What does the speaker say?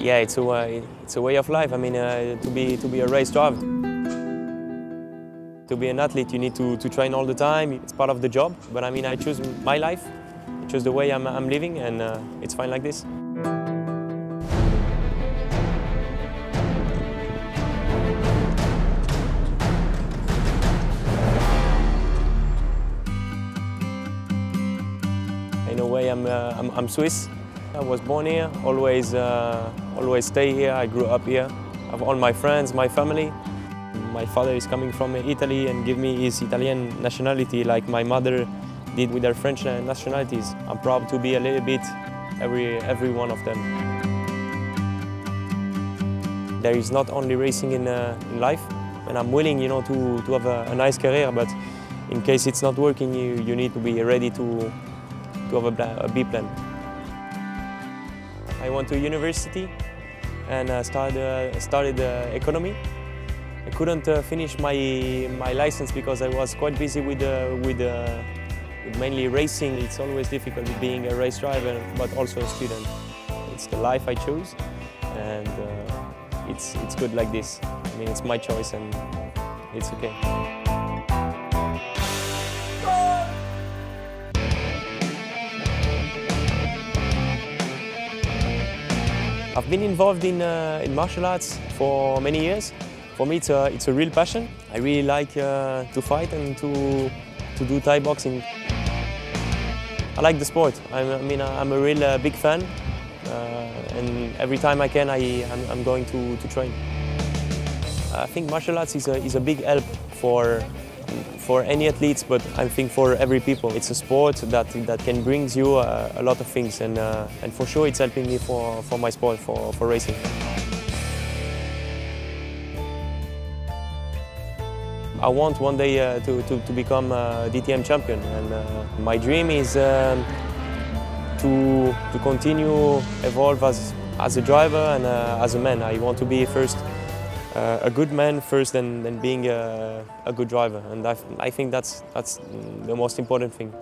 Yeah, it's a way, it's a way of life. I mean, uh, to be to be a race driver, to be an athlete, you need to, to train all the time. It's part of the job. But I mean, I choose my life, I choose the way I'm, I'm living, and uh, it's fine like this. In a way, I'm, uh, I'm, I'm Swiss. I was born here, always, uh, always stay here. I grew up here. I have all my friends, my family. My father is coming from Italy and give me his Italian nationality like my mother did with her French nationalities. I'm proud to be a little bit every, every one of them. There is not only racing in, uh, in life, and I'm willing, you know, to, to have a, a nice career, but in case it's not working, you, you need to be ready to, to have a, a B plan. I went to university and uh, started, uh, started uh, economy. I couldn't uh, finish my, my license because I was quite busy with, with, with mainly racing. It's always difficult being a race driver, but also a student. It's the life I chose, and it's, it's good like this. I mean, it's my choice, and it's okay. I've been involved in, uh, in martial arts for many years. For me, it's a, it's a real passion. I really like uh, to fight and to, to do Thai boxing. I like the sport. I'm, I mean, I'm a real uh, big fan. Uh, and every time I can, I, I'm, I'm going to, to train. I think martial arts is a, is a big help for for any athletes, but I think for every people. It's a sport that, that can bring you a, a lot of things, and, uh, and for sure it's helping me for, for my sport, for, for racing. I want one day uh, to, to, to, become a DTM champion, and uh, my dream is um, to, to continue evolve as, as a driver and uh, as a man. I want to be first uh, a good man first than, than being a, a good driver. And I, I think that's, that's the most important thing.